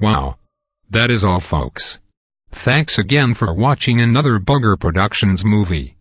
Wow. That is all folks. Thanks again for watching another Bugger Productions movie.